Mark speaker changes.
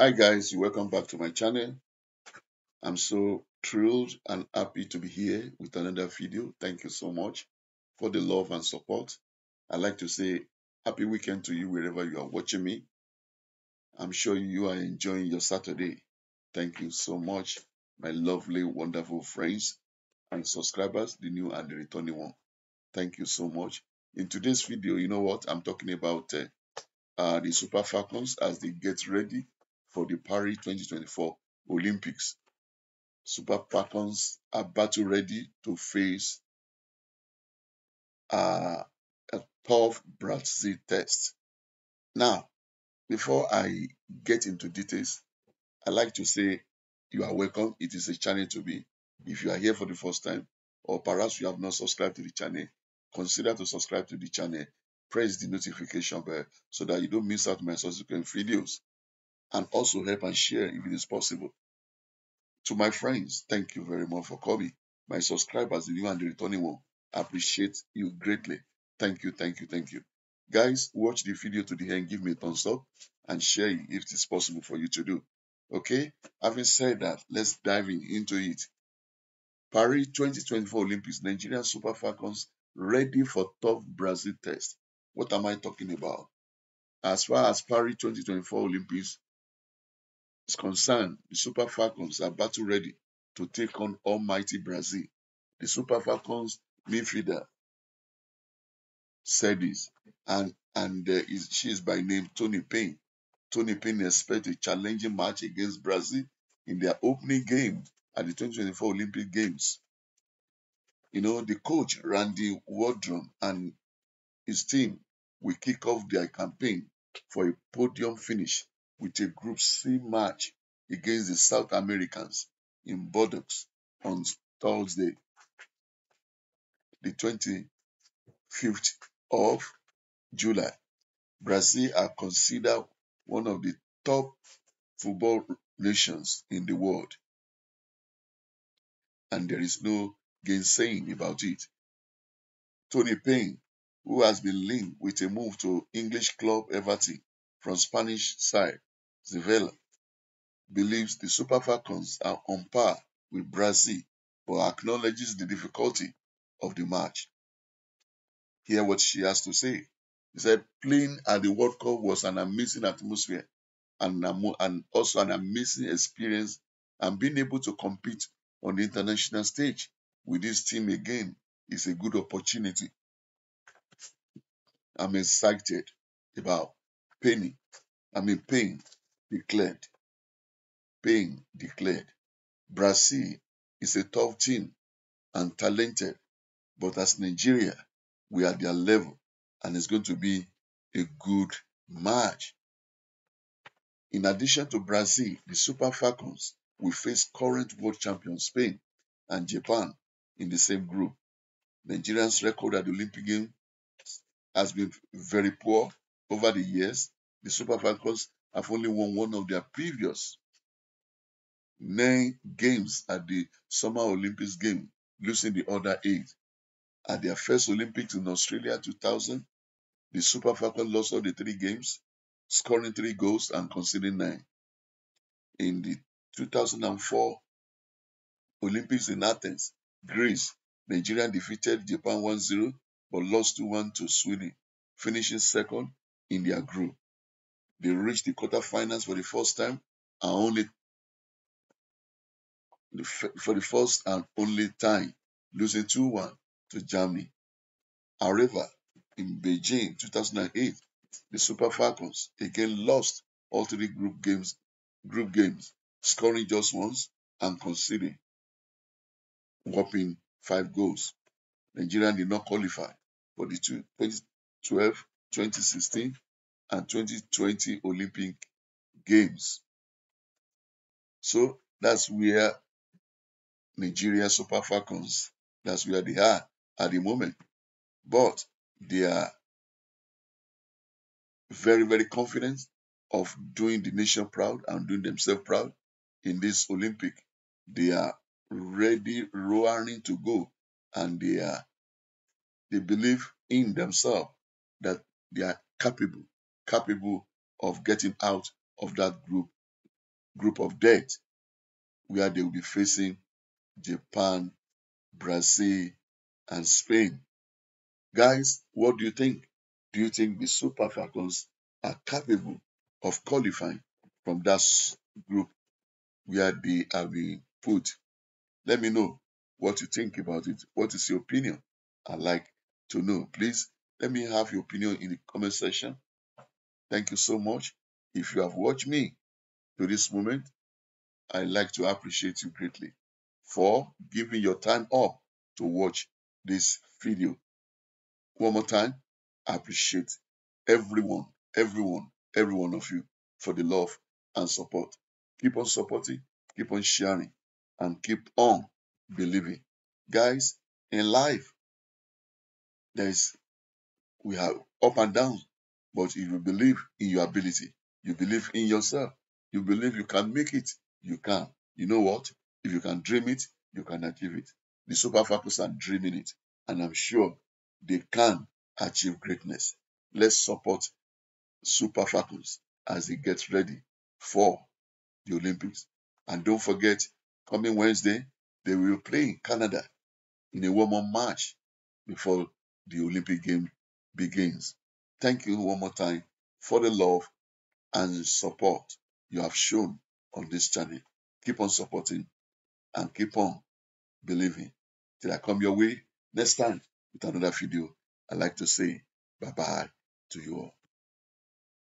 Speaker 1: Hi guys, welcome back to my channel. I'm so thrilled and happy to be here with another video. Thank you so much for the love and support. I'd like to say happy weekend to you wherever you are watching me. I'm sure you are enjoying your Saturday. Thank you so much, my lovely, wonderful friends and subscribers, the new and the returning one. Thank you so much. In today's video, you know what? I'm talking about uh, uh, the Super Falcons as they get ready for the Paris 2024 Olympics. Super Falcons are battle ready to face uh, a tough Brazil test. Now, before I get into details, I like to say you are welcome. It is a channel to be. If you are here for the first time, or perhaps you have not subscribed to the channel, consider to subscribe to the channel. Press the notification bell so that you don't miss out my subsequent videos. And also help and share if it is possible. To my friends, thank you very much for coming. My subscribers, the new and the returning one, appreciate you greatly. Thank you, thank you, thank you. Guys, watch the video to the end, give me a thumbs up and share it if it is possible for you to do. Okay, having said that, let's dive in into it. Paris 2024 Olympics, Nigerian Super Falcons ready for tough Brazil test. What am I talking about? As far as Paris 2024 Olympics is concerned, the Super Falcons are battle ready to take on almighty Brazil. The Super Falcons midfielder said this, and and uh, is, she is by name Toni Payne. Toni Payne expects a challenging match against Brazil in their opening game at the 2024 Olympic Games. You know, the coach Randy Waldrum and his team will kick off their campaign for a podium finish with a Group C match against the South Americans in Bordeaux on Thursday, the 25th of July. Brazil are considered one of the top football nations in the world, and there is no gainsaying about it. Toni Payne, who has been linked with a move to English club Everton from Spanish side Sevilla, believes the Super Falcons are on par with Brazil but acknowledges the difficulty of the match. Hear what she has to say. He said, playing at the World Cup was an amazing atmosphere and, and also an amazing experience, and being able to compete on the international stage with this team again is a good opportunity. I'm excited about Penny. I mean, Payne declared. Payne declared. Brazil is a tough team and talented, but as Nigeria, we are their level, and it's going to be a good match. In addition to Brazil, the Super Falcons will face current world champions Spain and Japan in the same group. Nigeria's record at the Olympic Games has been very poor over the years. The Super Falcons have only won one of their previous nine games at the Summer Olympics game, losing the other eight. At their first Olympics in Australia 2000, the Super Falcons lost all the three games, scoring three goals and conceding nine. In the 2004 Olympics in Athens, Greece, Nigeria defeated Japan 1-0 but lost 2-1 to Sweden, finishing second in their group. They reached the quarterfinals for the first time and only for the first and only time, losing 2-1 to Germany. However, in Beijing 2008, the Super Falcons again lost all three group games, group games, scoring just once and conceding whopping five goals. Nigeria did not qualify for the 2012, 2016, and 2020 Olympic Games. So that's where Nigeria Super Falcons, that's where they are at the moment. But they are very, very confident of doing the nation proud and doing themselves proud in this Olympic. They are ready, roaring to go, and they are they believe in themselves that they are capable, capable of getting out of that group group of death where they will be facing Japan, Brazil, and Spain. Guys, what do you think? Do you think the Super Falcons are capable of qualifying from that group where they have been put? Let me know what you think about it. What is your opinion? I'd like to know. Please let me have your opinion in the comment section. Thank you so much. If you have watched me to this moment, I'd like to appreciate you greatly for giving your time up to watch this video. One more time, I appreciate everyone, everyone, every one of you for the love and support. Keep on supporting, keep on sharing, and keep on believing. Guys, in life, there is we have up and down, but if you believe in your ability, you believe in yourself, you believe you can make it, you can. You know what? If you can dream it, you can achieve it. The Super Falcons are dreaming it, and I'm sure they can achieve greatness. Let's support Super Falcons as they get ready for the Olympics. And don't forget, coming Wednesday, they will play in Canada in a warm-up match before the Olympic game begins. Thank you one more time for the love and support you have shown on this channel. Keep on supporting and keep on believing. Till I come your way next time with another video, I'd like to say bye bye to you all.